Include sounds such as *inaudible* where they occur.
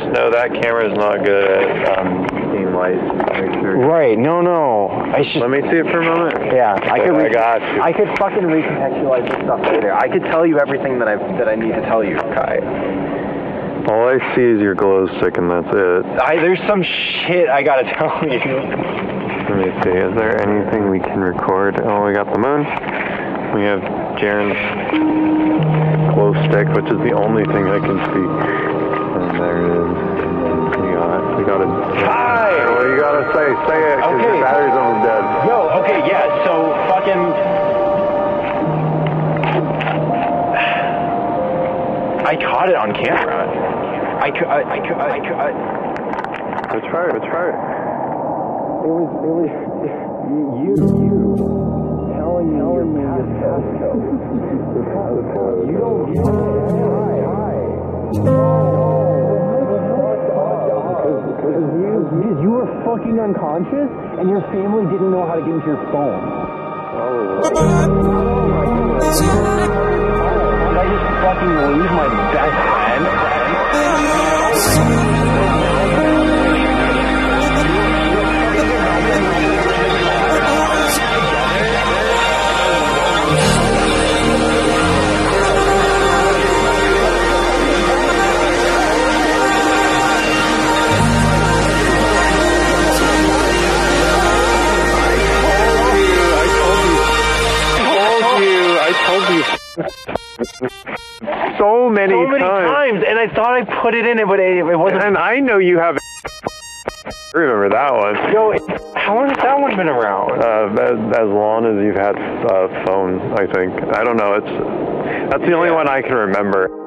just know that camera is not good at um, seeing light. Make sure. Right. No, no. I should. Let me see it for a moment. Yeah, I could. I got you. I could fucking recontextualize this stuff later. I could tell you everything that I that I need to tell you, Kai. All I see is your glow stick, and that's it. I there's some shit I gotta tell you. Let me see. Is there anything we can record? Oh, we got the moon. We have Jaron's glow stick, which is the only thing I can see. Do say? Say it, Okay. your battery's almost dead. Yo, okay, yeah. So fucking. I caught it on camera. I could. I, I could. I could. I, Let's try it. Let's try it. It was, it was you, you telling me your passcode. *laughs* You don't, you Because you, because you were fucking unconscious and your family didn't know how to get into your phone. Did so many, so many times. and I thought I put it in it, but it, it wasn't. And I know you have. I *laughs* Remember that one? Yo, how long has that one been around? Uh, as, as long as you've had uh, phone, I think. I don't know. It's that's the only one I can remember.